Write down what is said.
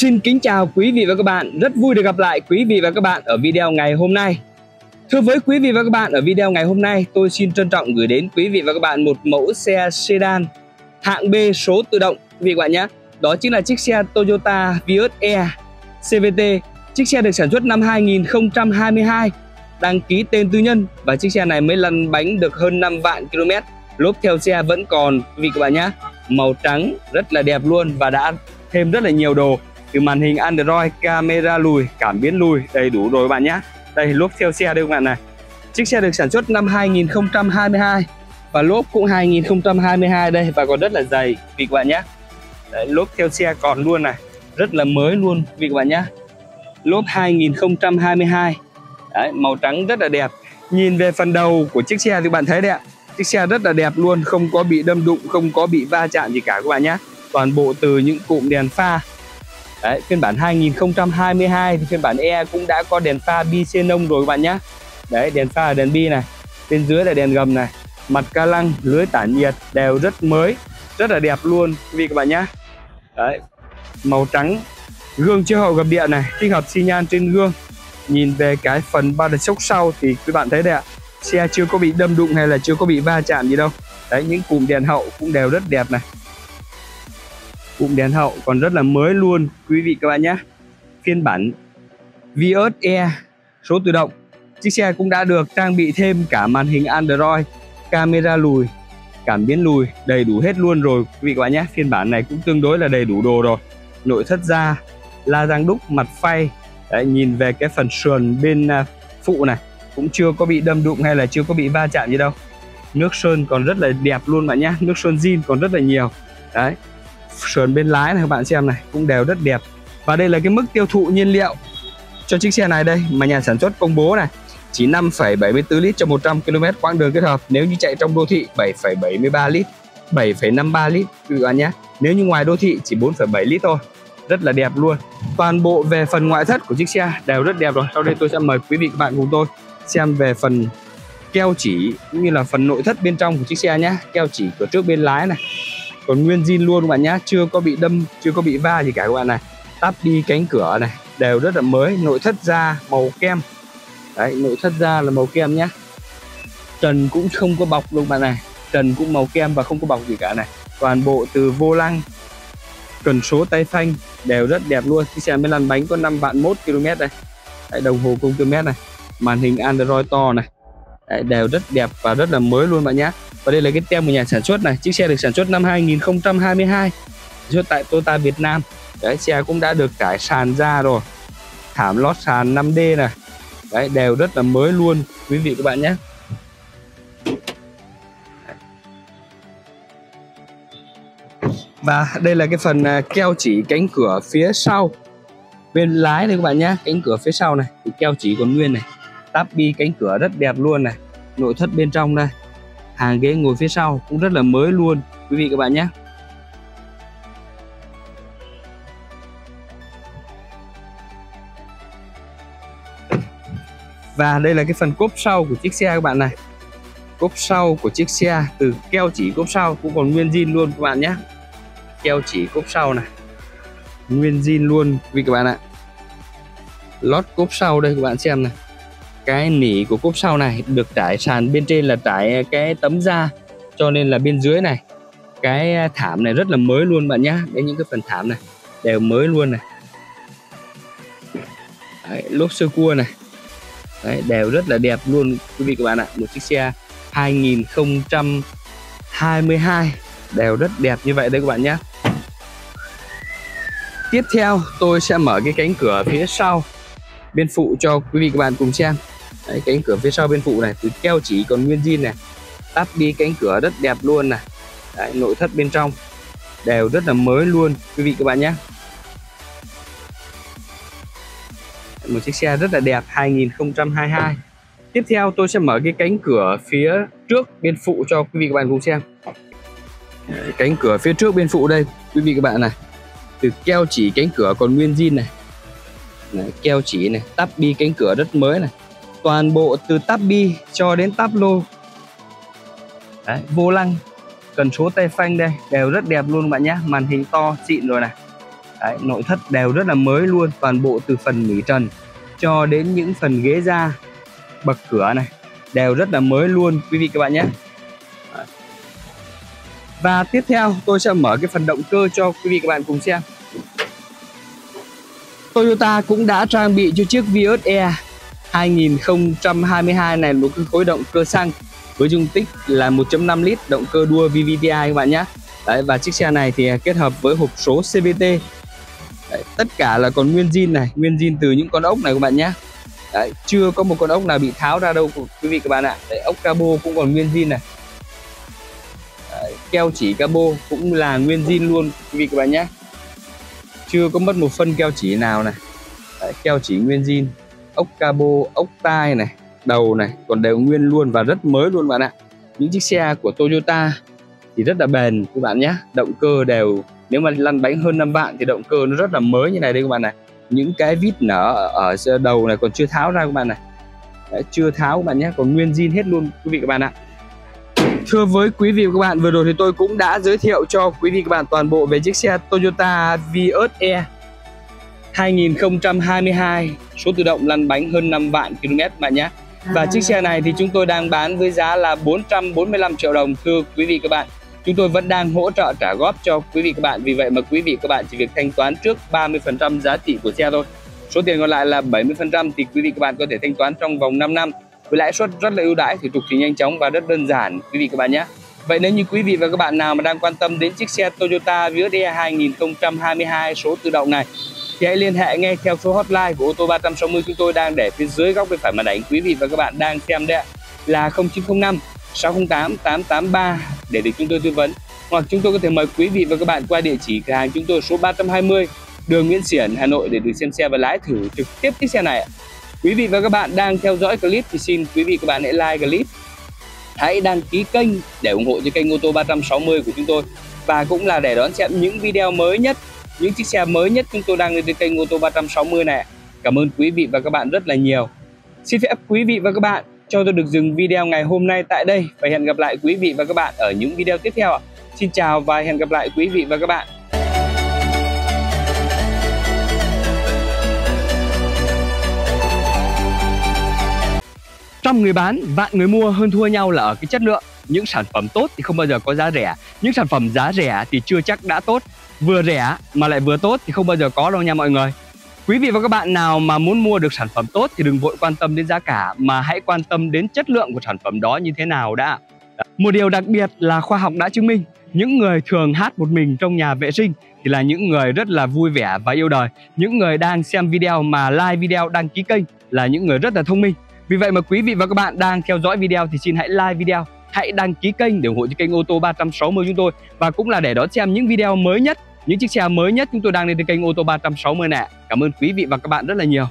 Xin kính chào quý vị và các bạn, rất vui được gặp lại quý vị và các bạn ở video ngày hôm nay. Thưa với quý vị và các bạn, ở video ngày hôm nay tôi xin trân trọng gửi đến quý vị và các bạn một mẫu xe sedan hạng B số tự động quý vị các bạn nhé. Đó chính là chiếc xe Toyota Vios E CVT. Chiếc xe được sản xuất năm 2022, đăng ký tên tư nhân và chiếc xe này mới lăn bánh được hơn 5 vạn km. Lốp theo xe vẫn còn quý vị các bạn nhé. Màu trắng rất là đẹp luôn và đã thêm rất là nhiều đồ từ màn hình Android, camera lùi, cảm biến lùi đầy đủ rồi bạn nhé. Đây lốp theo xe đây các bạn này. Chiếc xe được sản xuất năm 2022 và lốp cũng 2022 đây và còn rất là dày vì các bạn nhé. Đấy, lốp theo xe còn luôn này, rất là mới luôn vì các bạn nhé. Lốp 2022. Đấy, màu trắng rất là đẹp. Nhìn về phần đầu của chiếc xe thì bạn thấy đấy ạ. Chiếc xe rất là đẹp luôn, không có bị đâm đụng, không có bị va chạm gì cả các bạn nhé. Toàn bộ từ những cụm đèn pha Đấy, phiên bản 2022 thì phiên bản E cũng đã có đèn pha bi xenon rồi các bạn nhé Đấy, đèn pha đèn bi này Bên dưới là đèn gầm này Mặt ca lăng, lưới tản nhiệt đều rất mới Rất là đẹp luôn quý vị các bạn nhé Đấy, màu trắng Gương chiếu hậu gầm điện này Tích hợp xi nhan trên gương. Nhìn về cái phần ba đợt sốc sau thì quý bạn thấy đây ạ Xe chưa có bị đâm đụng hay là chưa có bị va chạm gì đâu. Đấy, những cụm đèn hậu cũng đều rất đẹp này cụm đèn hậu còn rất là mới luôn quý vị các bạn nhé. Phiên bản Vios E số tự động. Chiếc xe cũng đã được trang bị thêm cả màn hình Android camera lùi cảm biến lùi đầy đủ hết luôn rồi quý vị các bạn nhé. Phiên bản này cũng tương đối là đầy đủ đồ rồi. Nội thất da la răng đúc mặt phay. Đấy, nhìn về cái phần sườn bên à, phụ này cũng chưa có bị đâm đụng hay là chưa có bị va chạm gì đâu. Nước sơn còn rất là đẹp luôn bạn nhé. Nước sơn zin còn rất là nhiều. Đấy sườn bên lái này các bạn xem này cũng đều rất đẹp. Và đây là cái mức tiêu thụ nhiên liệu cho chiếc xe này đây mà nhà sản xuất công bố này chỉ 5,74 lít cho 100 km quãng đường kết hợp. Nếu như chạy trong đô thị 7,73 lít 7,53 lít quý vị bạn nhé. Nếu như ngoài đô thị chỉ 4,7 lít thôi. Rất là đẹp luôn. Toàn bộ về phần ngoại thất của chiếc xe đều rất đẹp rồi. Sau đây tôi sẽ mời quý vị các bạn cùng tôi xem về phần keo chỉ cũng như là phần nội thất bên trong của chiếc xe nhé. Keo chỉ của trước bên lái này còn nguyên zin luôn các bạn nhá chưa có bị đâm chưa có bị va gì cả các bạn này. Tắp đi cánh cửa này đều rất là mới nội thất da màu kem. Đấy nội thất da là màu kem nhá. Trần cũng không có bọc luôn bạn này trần cũng màu kem và không có bọc gì cả này. Toàn bộ từ vô lăng cần số tay phanh đều rất đẹp luôn. Chiếc xe mới lăn bánh có 5 vạn 1 km đây. Đấy, đồng hồ công km này. Màn hình android to này. Đấy, đều rất đẹp và rất là mới luôn bạn nhé và đây là cái tem của nhà sản xuất này. Chiếc xe được sản xuất năm 2022 xuất tại Toyota Việt Nam. Đấy, xe cũng đã được trải sàn ra rồi. Thảm lót sàn 5D này. Đấy, đều rất là mới luôn, quý vị các bạn nhé. Và đây là cái phần à, keo chỉ cánh cửa phía sau. Bên lái đây các bạn nhé, cánh cửa phía sau này. Thì keo chỉ còn nguyên này. Tắp bi cánh cửa rất đẹp luôn này. Nội thất bên trong đây hàng ghế ngồi phía sau cũng rất là mới luôn, quý vị các bạn nhé. Và đây là cái phần cốp sau của chiếc xe các bạn này. Cốp sau của chiếc xe từ keo chỉ cốp sau cũng còn nguyên zin luôn các bạn nhé. Keo chỉ cốp sau này. Nguyên zin luôn, quý vị các bạn ạ. Lót cốp sau đây các bạn xem này cái nỉ của cốp sau này được trải sàn bên trên là trải à, cái tấm da cho nên là bên dưới này cái à, thảm này rất là mới luôn bạn nhá. Đấy những cái phần thảm này đều mới luôn này. Đấy, lốp sơ cua này. Đấy, đều rất là đẹp luôn quý vị các bạn ạ. Một chiếc xe 2022 đều rất đẹp như vậy đấy các bạn nhé tiếp theo tôi sẽ mở cái cánh cửa phía sau bên phụ cho quý vị các bạn cùng xem. Đấy, cánh cửa phía sau bên phụ này từ keo chỉ còn nguyên zin này. Tắp đi cánh cửa rất đẹp luôn này. Đấy, nội thất bên trong đều rất là mới luôn quý vị các bạn nhé. Một chiếc xe rất là đẹp 2022 tiếp theo tôi sẽ mở cái cánh cửa phía trước bên phụ cho quý vị các bạn cùng xem. Đấy, cánh cửa phía trước bên phụ đây quý vị các bạn này. Từ keo chỉ cánh cửa còn nguyên zin này này, keo chỉ này tắp bi cánh cửa rất mới này. Toàn bộ từ tắp bi cho đến tab lô. Đấy, vô lăng cần số tay phanh đây đều rất đẹp luôn bạn nhé màn hình to xịn rồi này. Đấy, nội thất đều rất là mới luôn toàn bộ từ phần mỉ trần cho đến những phần ghế da bậc cửa này đều rất là mới luôn quý vị các bạn nhé. Và tiếp theo tôi sẽ mở cái phần động cơ cho quý vị các bạn cùng xem. Toyota cũng đã trang bị cho chiếc Vios E 2022 này một cái khối động cơ xăng với dung tích là 1.5 lít động cơ đua VVTi các bạn nhé. Đấy, và chiếc xe này thì kết hợp với hộp số CVT Đấy, tất cả là còn nguyên zin này nguyên zin từ những con ốc này các bạn nhé. Đấy, chưa có một con ốc nào bị tháo ra đâu quý vị các bạn ạ. Đấy, ốc cabo cũng còn nguyên zin này. Đấy, keo chỉ cabo cũng là nguyên zin luôn quý vị các bạn nhé chưa có mất một phân keo chỉ nào này. Đấy, keo chỉ nguyên zin ốc cabo ốc tai này đầu này còn đều nguyên luôn và rất mới luôn bạn ạ. Những chiếc xe của Toyota thì rất là bền các bạn nhé. Động cơ đều nếu mà lăn bánh hơn năm bạn thì động cơ nó rất là mới như này đây các bạn này. Những cái vít nở ở đầu này còn chưa tháo ra các bạn này. Đấy, chưa tháo các bạn nhé còn nguyên zin hết luôn quý vị các bạn ạ. Thưa với quý vị và các bạn, vừa rồi thì tôi cũng đã giới thiệu cho quý vị và các bạn toàn bộ về chiếc xe Toyota Vios E 2022 số tự động lăn bánh hơn 5 vạn km bạn nhé. Và chiếc xe này thì chúng tôi đang bán với giá là 445 triệu đồng thưa quý vị các bạn. Chúng tôi vẫn đang hỗ trợ trả góp cho quý vị các bạn Vì vậy mà quý vị các bạn chỉ việc thanh toán trước 30% giá trị của xe thôi Số tiền còn lại là 70% thì quý vị các bạn có thể thanh toán trong vòng 5 năm với lãi suất rất là ưu đãi thủ tục thì nhanh chóng và rất đơn giản, quý vị các bạn nhé. Vậy nếu như quý vị và các bạn nào mà đang quan tâm đến chiếc xe Toyota Vios E 2022 số tự động này, thì hãy liên hệ ngay theo số hotline của ô tô 360 chúng tôi đang để phía dưới góc bên phải màn ảnh. Quý vị và các bạn đang xem đây là 0905 608 883 để được chúng tôi tư vấn. Hoặc chúng tôi có thể mời quý vị và các bạn qua địa chỉ cửa hàng chúng tôi số 320 đường Nguyễn Xiển, Hà Nội để được xem xe và lái thử trực tiếp chiếc xe này Quý vị và các bạn đang theo dõi clip thì xin quý vị các bạn hãy like clip. Hãy đăng ký kênh để ủng hộ cho kênh ô tô 360 của chúng tôi. Và cũng là để đón xem những video mới nhất, những chiếc xe mới nhất chúng tôi đang lên trên kênh ô tô 360 này. Cảm ơn quý vị và các bạn rất là nhiều. Xin phép quý vị và các bạn cho tôi được dừng video ngày hôm nay tại đây và hẹn gặp lại quý vị và các bạn ở những video tiếp theo xin chào và hẹn gặp lại quý vị và các bạn. Trăm người bán, vạn người mua hơn thua nhau là ở cái chất lượng. Những sản phẩm tốt thì không bao giờ có giá rẻ. Những sản phẩm giá rẻ thì chưa chắc đã tốt. Vừa rẻ mà lại vừa tốt thì không bao giờ có đâu nha mọi người. Quý vị và các bạn nào mà muốn mua được sản phẩm tốt thì đừng vội quan tâm đến giá cả, mà hãy quan tâm đến chất lượng của sản phẩm đó như thế nào đã. Một điều đặc biệt là khoa học đã chứng minh, những người thường hát một mình trong nhà vệ sinh thì là những người rất là vui vẻ và yêu đời. Những người đang xem video mà like video đăng ký kênh là những người rất là thông minh vì vậy mà quý vị và các bạn đang theo dõi video thì xin hãy like video, hãy đăng ký kênh để ủng hộ cho kênh ô tô 360 chúng tôi và cũng là để đón xem những video mới nhất, những chiếc xe mới nhất chúng tôi đang lên trên kênh ô tô 360 nè. Cảm ơn quý vị và các bạn rất là nhiều.